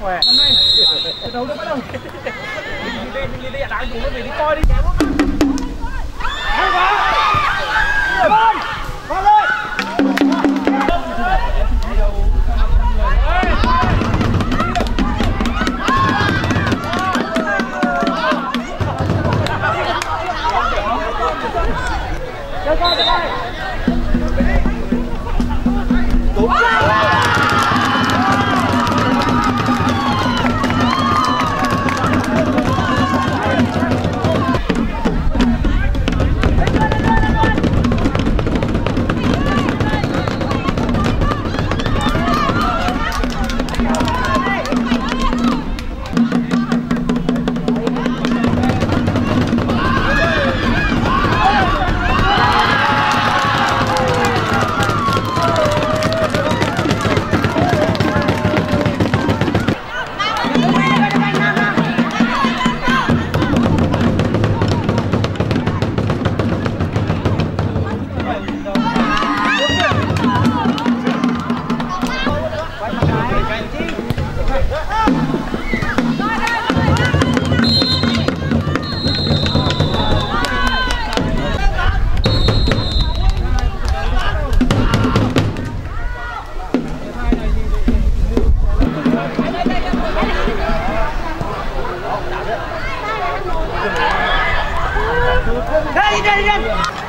khỏe hôm nay trận đấu đã bắt đầu đi đi đi đá đáng nó về đi coi đi hay quá lên vào lên Chơi coi, chơi 来，一站一站。